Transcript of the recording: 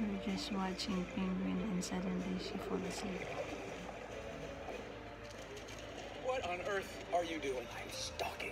We were just watching Penguin and suddenly she fell asleep. What on earth are you doing? I'm stalking